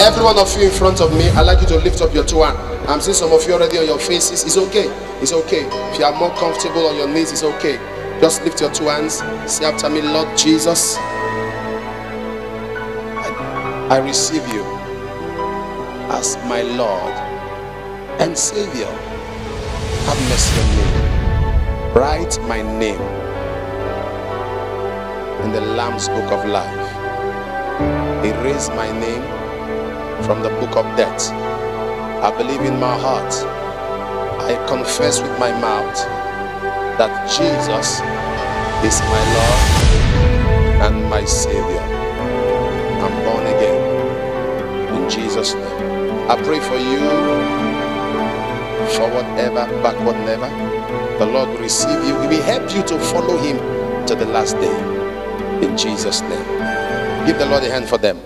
Every one of you in front of me, I'd like you to lift up your two hands. I'm seeing some of you already on your faces. It's okay. It's okay. If you are more comfortable on your knees, it's okay. Just lift your two hands. Say after me, Lord Jesus. I, I receive you as my Lord and Savior. Have mercy on me. Write my name in the Lamb's book of life. Erase my name from the book of death. I believe in my heart. I confess with my mouth that Jesus is my Lord and my Savior. I'm born again. In Jesus' name. I pray for you, forward ever, backward never. The Lord will receive you. He will help you to follow Him to the last day. In Jesus' name. Give the Lord a hand for them.